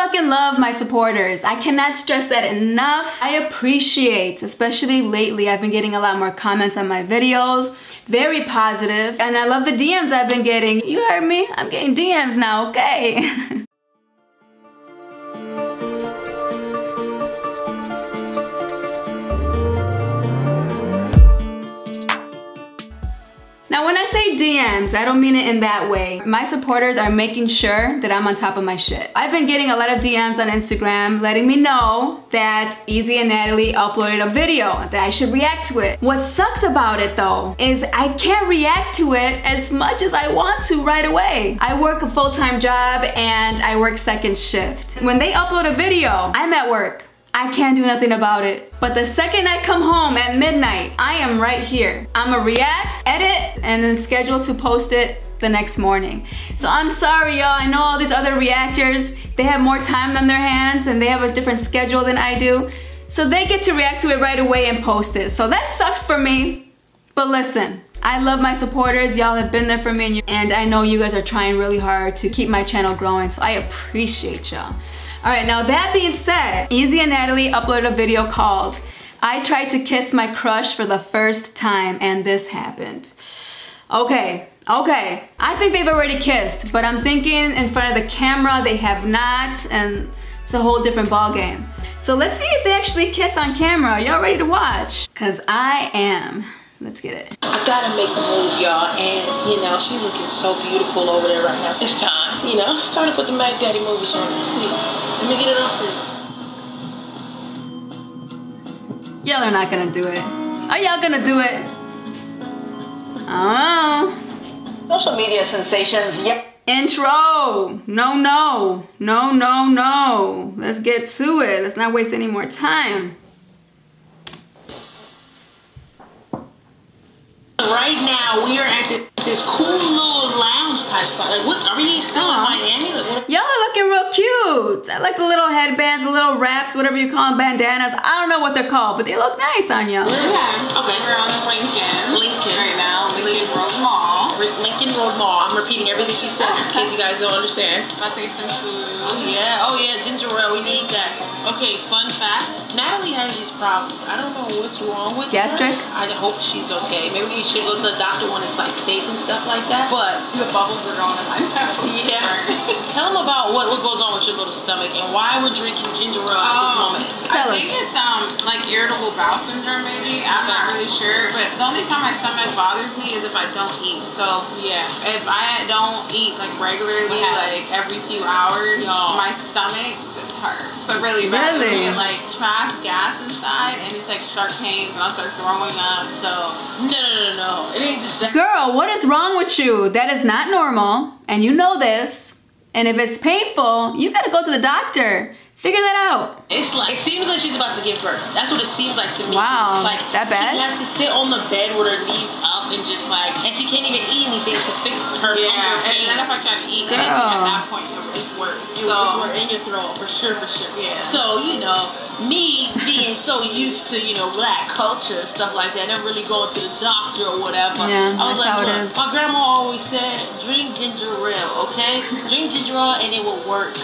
fucking love my supporters. I cannot stress that enough. I appreciate, especially lately, I've been getting a lot more comments on my videos. Very positive. And I love the DMs I've been getting. You heard me? I'm getting DMs now, okay? Now when I say DMs, I don't mean it in that way. My supporters are making sure that I'm on top of my shit. I've been getting a lot of DMs on Instagram letting me know that Ezee and Natalie uploaded a video that I should react to it. What sucks about it though is I can't react to it as much as I want to right away. I work a full-time job and I work second shift. When they upload a video, I'm at work. I can't do nothing about it. But the second I come home at midnight, I am right here. I'ma react, edit, and then schedule to post it the next morning. So I'm sorry y'all, I know all these other reactors, they have more time on their hands and they have a different schedule than I do. So they get to react to it right away and post it. So that sucks for me. But listen, I love my supporters. Y'all have been there for me and I know you guys are trying really hard to keep my channel growing. So I appreciate y'all. All right, now that being said, Ezee and Natalie uploaded a video called I tried to kiss my crush for the first time and this happened. Okay, okay. I think they've already kissed, but I'm thinking in front of the camera they have not and it's a whole different ball game. So let's see if they actually kiss on camera. Y'all ready to watch? Cause I am. Let's get it. I gotta make a move, y'all, and you know, she's looking so beautiful over there right now. It's time, you know, time to put the Mac Daddy movies on. Let's see. Let me get it off for you. Y'all are not gonna do it. Are y'all gonna do it? Oh. Social media sensations, yep. Intro! No, no. No, no, no. Let's get to it. Let's not waste any more time. Right now, we are at this cool little lounge type spot. Like, what? Are we still in uh-huh. Miami? Like, Y'all are looking real cute. I like the little headbands, the little wraps, whatever you call them, bandanas. I don't know what they're called, but they look nice on y'all. Yeah. Okay. We're on Lincoln. Lincoln. Right now, Lincoln Road Mall. Lincoln Road Mall. I'm repeating everything she said in case you guys don't understand. About to get some food. Oh yeah, oh yeah, ginger ale, we need that. Okay, fun fact, Natalie has these problems. I don't know what's wrong with her. Gastric? her. I hope she's okay. Maybe we should go to the doctor when it's like safe and stuff like that. But The bubbles are going in my mouth. yeah, tell them about what, what goes on with your little stomach and why we're drinking ginger ale at this Um, moment. Tell I think it's um like irritable bowel syndrome maybe. I'm not really sure, but the only time my stomach bothers me is if I don't eat. So Yeah. if I don't eat like regularly, What like every few hours, Y'all. my stomach just hurts. So really bad. Really? I get like trapped gas inside, and it's like sharp pains, and I'll start throwing up. So No, no, no, no. It ain't just that. Girl, what is wrong with you? That is not normal, and you know this. And if it's painful, you gotta go to the doctor. Figure that out. It's like it seems like she's about to give birth. That's what it seems like to me. Wow, like that bad? She has to sit on the bed with her knees up and just like, and she can't even eat anything to fix her yeah, hunger and pain. then if I try to eat Girl. anything at that point, it's worse. You so it's were in your throat for sure, for sure. Yeah. So you know, me being so used to you know black culture and stuff like that, never really going to the doctor or whatever. Yeah, I was that's like, how it look, is. my grandma always said, drink ginger ale, okay? drink ginger ale and it will work.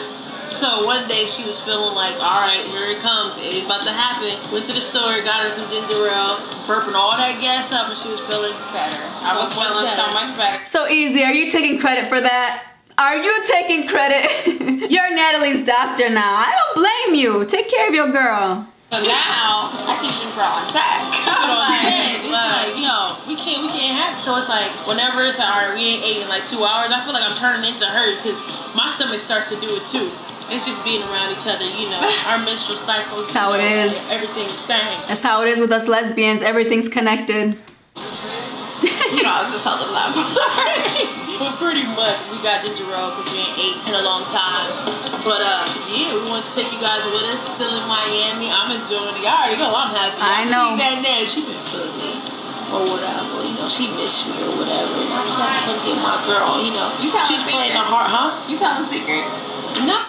So one day she was feeling like, all right, here it comes. It's about to happen. Went to the store, got her some ginger ale, burping all that gas up, and she was feeling better. I was So much feeling so much better. So Ezee, are you taking credit for that? Are you taking credit? You're Natalie's doctor now. I don't blame you. Take care of your girl. So now I keep ginger ale on tap. That's what I'm saying. It's Look. like, yo, we can't, we can't have. It. So it's like, whenever it's like, all right, we ain't ate in like two hours. I feel like I'm turning into her because my stomach starts to do it too. It's just being around each other, you know. Our menstrual cycles. That's how it know, is. Everything's the same. That's how it is with us lesbians. Everything's connected. you know, I'll just tell them that but pretty much, we got ginger ale because we ain't ate in a long time. But uh, yeah, we want to take you guys with us. Still in Miami. I'm enjoying it. I already know I'm happy. I know. See that now. She been feeling me. Or whatever, you know, she missed me or whatever. And I just have to come get my girl, you know. You telling She's playing the heart, huh? You telling secrets?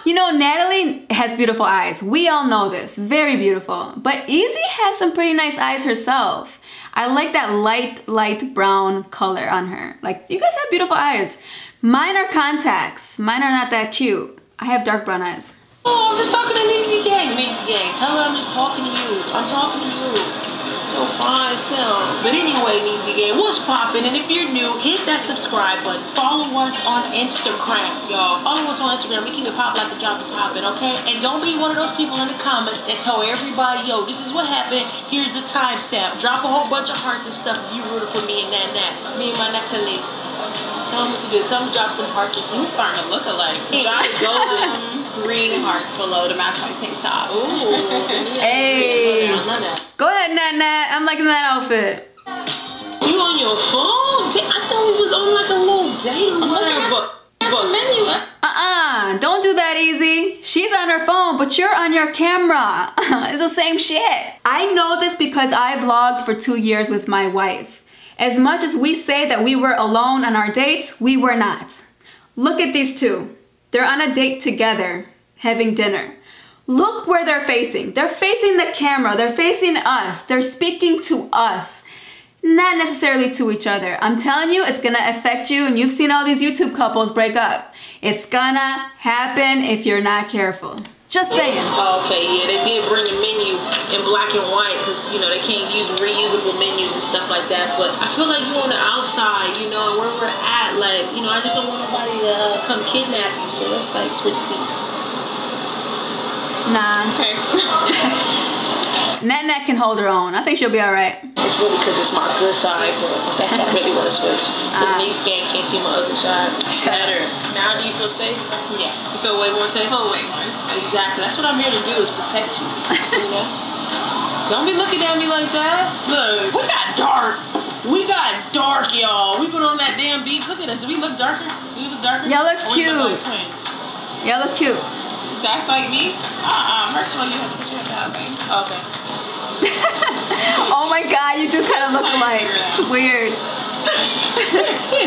You know, Natalie has beautiful eyes. We all know this. Very beautiful. But Ezee has some pretty nice eyes herself. I like that light, light brown color on her. Like, you guys have beautiful eyes. Mine are contacts. Mine are not that cute. I have dark brown eyes. Oh, I'm just talking to Neezy Gang. Neezy Gang, tell her I'm just talking to you. I'm talking to you. So self. But anyway, Neezy Gang, what's poppin'? And if you're new, hit that subscribe button. Follow us on Instagram, y'all. Follow us on Instagram. We keep it pop like the drop it poppin', okay? And don't be one of those people in the comments that tell everybody, yo, this is what happened. Here's the timestamp. Drop a whole bunch of hearts and stuff you rooted for me and that and that. Me and my next lady. Tell them what to do. Tell them to drop some hearts We're starting to look alike. Drop golden. Green hearts below to match my tank top. Ooh. Hey. I love that. Go ahead, Nat Nat. I'm liking that outfit. You on your phone? I thought we was on like a little date or I'm looking at whatever. the But menu. Uh-uh. Don't do that Ezee. She's on her phone, but you're on your camera. it's the same shit. I know this because I vlogged for two years with my wife. As much as we say that we were alone on our dates, we were not. Look at these two. They're on a date together, having dinner. Look where they're facing. They're facing the camera. They're facing us. They're speaking to us. Not necessarily to each other. I'm telling you, it's gonna affect you, and you've seen all these YouTube couples break up. It's gonna happen if you're not careful. Just saying. Okay, yeah, they did bring a menu in black and white because you know they can't use reusable menus and stuff like that. But I feel like you're on the outside, you know, and where we're at, like you know, I just don't want nobody to uh, come kidnap you. So let's like switch seats. Nah. Okay. Nat Nat can hold her own. I think she'll be alright. It's really because it's my good side, but that's why I really want to switch. Because Ah. these gang can't see my other side. Shut up. Better. Now do you feel safe? yes. You feel way more safe? Full weight ones. Exactly. That's what I'm here to do is protect you. You know? Don't be looking at me like that. Look, we got dark. We got dark, y'all. We been on that damn beach. Look at us. Do we look darker? Do we look darker? Y'all look Or we look like cute. twins. Y'all look cute. That's like me? Uh-uh. First of all, you have to put your head thing. Okay. Oh my god, you do kind of look alike. It's weird.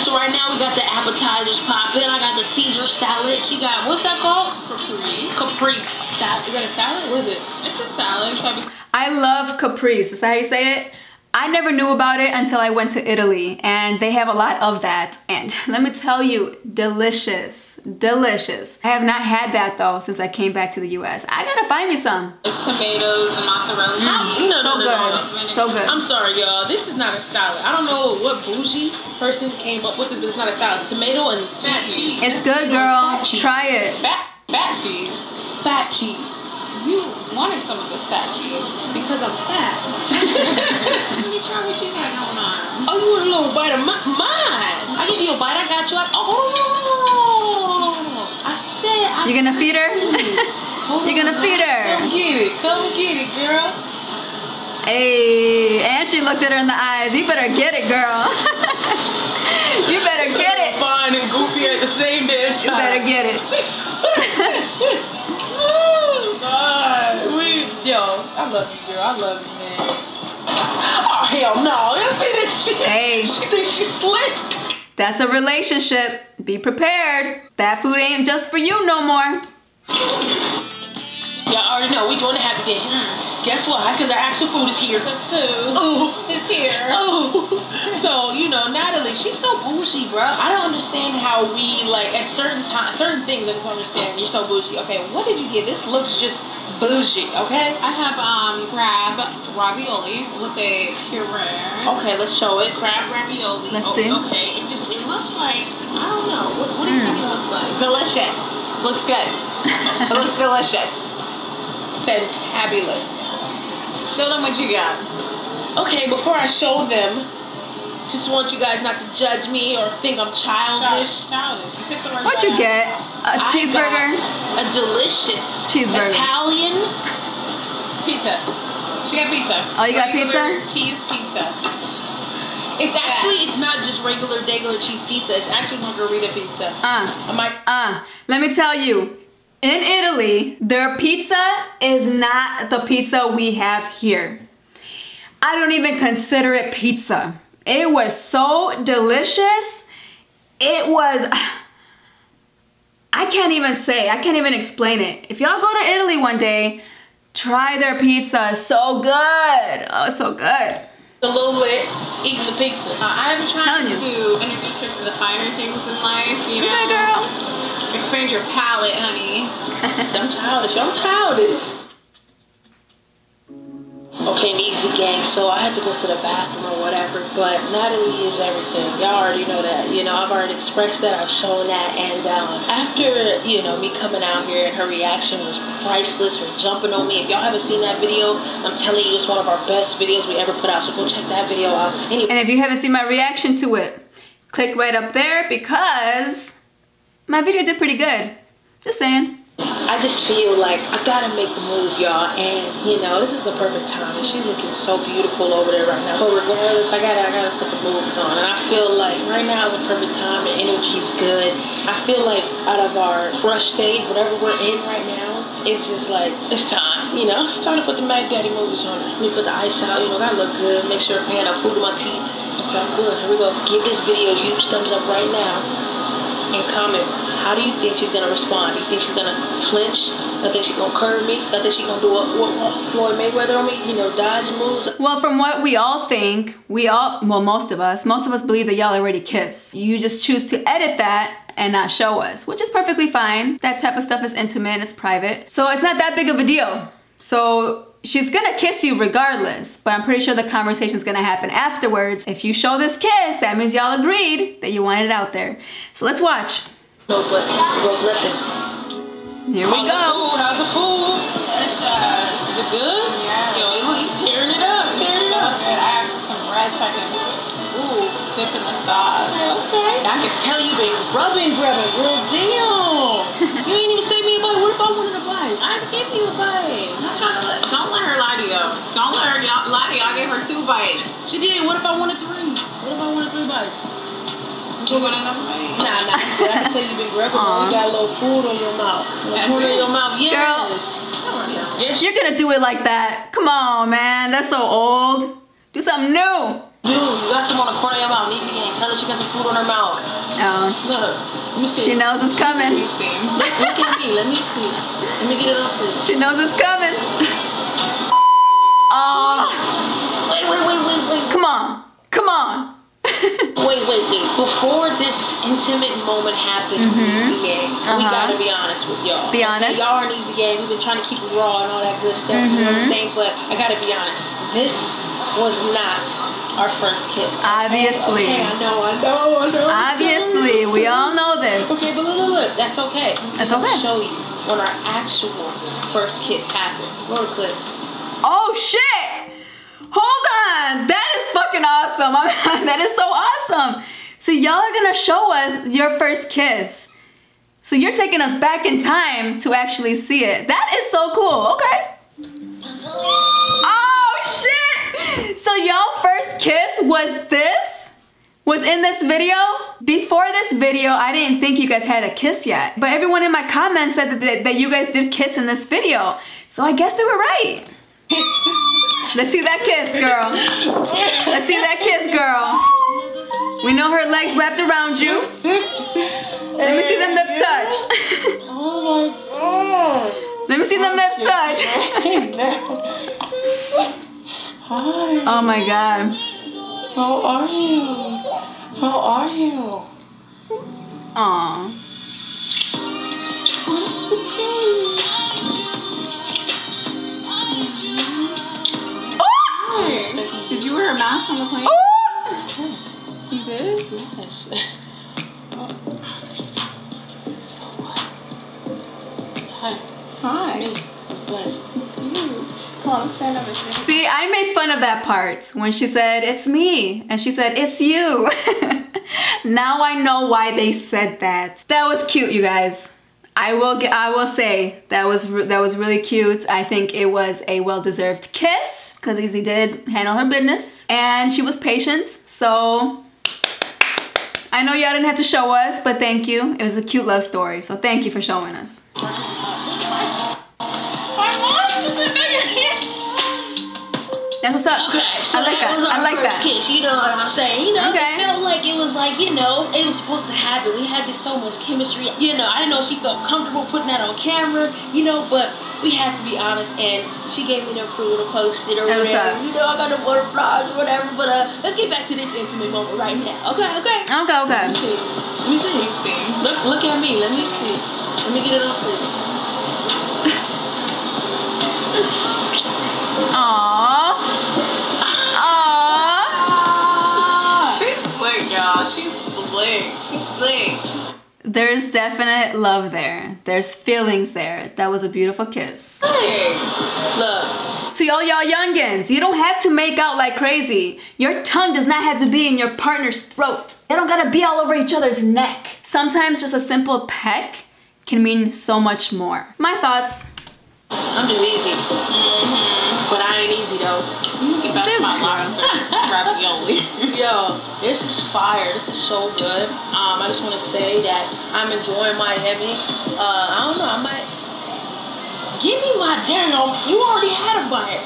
So right now we got the appetizers popping. I got the Caesar salad. She got what's that called? Capri. Caprese salad. Is that a salad? What is it? It's a salad. I I love caprese. Is that how you say it? I never knew about it until I went to Italy and they have a lot of that. And let me tell you, delicious, delicious. I have not had that though since I came back to the US. I gotta find me some. It's tomatoes and mozzarella mm, cheese. No, so no, no, good, no, no. so good. I'm sorry, y'all. This is not a salad. I don't know what bougie person came up with this, but it's not a salad. It's tomato and Fat cheese. It's good, girl. cheese. Try it. Fat, fat cheese. fat cheese. You wanted some of this fat cheese. Because I'm fat. Let me try what you got going on. Oh, you want a little bite of my, mine? I give you a bite. I got you. I, oh, I said. I You gonna feed her? You're gonna feed her. Come get it. Come get it, girl. hey, and she looked at her in the eyes. You better get it, girl. you better get it. Fine and goofy at the same damn time. You better get it. Yo, I love you, girl. I love you, man. Oh hell no! You see that shit? Hey. She thinks she's slick. That's a relationship. Be prepared. That food ain't just for you no more. Y'all already know we doing the happy dance. Guess why? Because our actual food is here. The food Oh. is here. Oh, so you know Natalie, she's so bougie, bro. I don't understand how we like at certain times, certain things. I just don't understand. You're so bougie. Okay, what did you get? This looks just bougie. Okay. I have um crab ravioli with a puree. Okay, let's show it. Crab ravioli. Let's Oh, see. Okay, it just it looks like I don't know. What, what do you think it looks like? Delicious. Looks good. It looks delicious. Fantabulous. Show them what you got. Okay, before I show them, just want you guys not to judge me or think I'm childish. Childish. Childish. You took the What'd you get? A I cheeseburger? got a delicious Cheeseburger. Italian. Pizza. She got pizza. Oh, you got Regular pizza? Cheese pizza. It's actually it's not just regular regular cheese pizza. It's actually margherita pizza. Uh, I might uh, let me tell you, in Italy, their pizza is not the pizza we have here. I don't even consider it pizza. It was so delicious. It was. I can't even say, I can't even explain it. If y'all go to Italy one day, try their pizza. So good. Oh, so good. a little bit, eating the pizza. Uh, I'm trying to introduce her to the finer things in life, you know. Okay, girl. Expand your palate, honey. I'm childish. I'm childish. Okay, an easy gang. So I had to go to the bathroom or whatever, but Natalie is everything. Y'all already know that. You know, I've already expressed that. I've shown that. And um, after you know me coming out here and her reaction was priceless. Her jumping on me. If y'all haven't seen that video, I'm telling you, it's one of our best videos we ever put out. So go check that video out. Anyway. And if you haven't seen my reaction to it, click right up there because my video did pretty good. Just saying. I just feel like I gotta make the move, y'all, and you know this is the perfect time. And she's looking so beautiful over there right now. But regardless, I gotta I gotta put the moves on, and I feel like right now is the perfect time. The energy's good. I feel like out of our rush stage, whatever we're in right now, it's just like it's time. You know, it's time to put the Mac Daddy moves on. Let me put the ice out. You know, gotta look good. Make sure I'm paying food to my teeth. Okay, I'm good. Here we go. Give this video a huge thumbs up right now, and comment how do you think she's gonna respond? Do you think she's gonna flinch? I think she's gonna curve me? I think she's gonna do a, what, what Floyd Mayweather on me? You know, dodge moves? Well, from what we all think, we all, well, most of us, most of us believe that y'all already kiss. You just choose to edit that and not show us, which is perfectly fine. That type of stuff is intimate, it's private. So it's not that big of a deal. So she's gonna kiss you regardless, but I'm pretty sure the conversation's gonna happen afterwards. If you show this kiss, that means y'all agreed that you wanted it out there. So let's watch. No, but it goes nothing. Here we How's go. the food? How's the food? Delicious. Is it good? Yeah. Yo, look, you tearing it up, tearing it So up. good. I asked for some bread so I can Ooh, dip in the sauce. okay. I can tell you been rubbing, grabbing, real deal. you ain't even say me a bite. What if I wanted a bite? I give you a bite. I'm not trying to let, don't let her lie to you. Don't let her lie to you. I gave her two bites. She did. What if I wanted three? What if I wanted three bites? You go to another. Nah, nah. I can tell you been grabbing. You got a little food on your mouth. A little That's corner it? in your mouth. Yes. Girl. Yes, You're gonna do it like that. Come on, man. That's so old. Do something new. you. You got some on the corner of your mouth. Easy game. Tell her she got some food on her mouth. Oh, Look. Let me see. she knows it's coming. You see. Look, at me. Let me see. Let me get it up for. She knows it's coming. Oh, Wait, wait, wait, wait, wait. come on. Come on. Wait, wait. Before this intimate moment happens, Easy Gang, we Uh-huh. gotta be honest with y'all. Be honest. y'all are an Easy. We've been trying to keep it raw and all that good stuff. You know what I'm Mhm. saying? But I gotta be honest. This was not our first kiss. Obviously. Okay, I know, I know, I know. Obviously, we all know this. Okay, but look, look, look. That's okay. That's okay. I'm gonna show you when our actual first kiss happened. Roll clip. Oh shit! Hold on! That is fucking awesome. That is so awesome. So y'all are gonna show us your first kiss. So you're taking us back in time to actually see it. That is so cool. Okay. Oh shit! So y'all first kiss was this? Was in this video? Before this video, I didn't think you guys had a kiss yet. But everyone in my comments said that, that, that you guys did kiss in this video. So I guess they were right. Let's see that kiss, girl. Let's see that kiss, girl. We know her legs wrapped around you. Let me see them lips touch. Oh my god. Let me see them lips touch. Hi. Oh my god. How are you? How are you? Aw. On the plane? Oh! You did? Yes. Oh. Hi. Hi. Bless. You. Come on, stand over here. See, I made fun of that part when she said, it's me. And she said, it's you. now I know why they said that. That was cute, you guys. I will get, I will say that was that was really cute. I think it was a well-deserved kiss because Ezee did handle her business and she was patient. So I know y'all didn't have to show us, but thank you. It was a cute love story. So thank you for showing us. That's what's up. Okay, so I like that that. was our I like first that. kiss. You know what I'm saying? You know, Okay. it felt like it was like you know it was supposed to happen. We had just so much chemistry. You know, I didn't know she felt comfortable putting that on camera. You know, but we had to be honest, and she gave me the approval to post it or whatever. up. You know, I got the butterflies or whatever. But uh, let's get back to this intimate moment right now. Okay, okay. Okay, okay. Let me see. Let me see. You see. Look, look at me. Let me see. Let me get it for There's definite love there. There's feelings there. That was a beautiful kiss. Hey, look. To all y'all youngins, you don't have to make out like crazy. Your tongue does not have to be in your partner's throat. You don't gotta be all over each other's neck. Sometimes just a simple peck can mean so much more. My thoughts. I'm just easy. Mm-hmm. But I ain't easy though. You can back This my lobster ravioli. Yo, this is fire. This is so good. Um, I just want to say that I'm enjoying my heavy. Uh, I don't know. I might give me my damn. You already had a bite.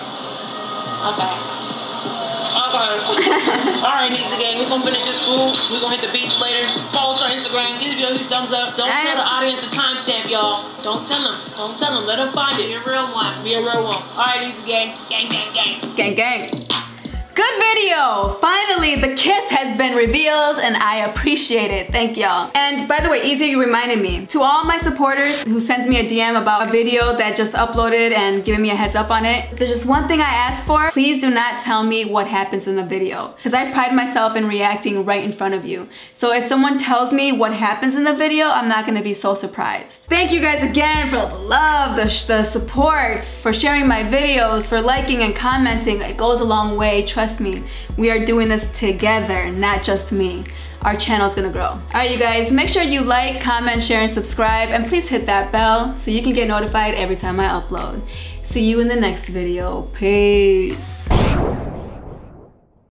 Okay. Okay. All right, Neezy gang. We're gonna finish this food. We're gonna hit the beach later. Follow us on Instagram. Give the video these thumbs up. Don't tell the audience the timestamp, y'all. Don't tell them. Don't tell them. Let them find it. Be a real one. Be a real one. All right, Neezy gang. Gang, gang, gang. Gang gang. Good video! Finally, the kiss has been revealed and I appreciate it. Thank y'all. And by the way, Ezee, you reminded me. To all my supporters who sends me a DM about a video that just uploaded and giving me a heads up on it, there's just one thing I ask for. Please do not tell me what happens in the video. Because I pride myself in reacting right in front of you. So if someone tells me what happens in the video, I'm not gonna be so surprised. Thank you guys again for the love, the, the support, for sharing my videos, for liking and commenting. It goes a long way, trust me. We are doing this together, not just me. Our channel is gonna grow. All right, you guys, make sure you like, comment, share, and subscribe, and please hit that bell so you can get notified every time I upload. See you in the next video. Peace.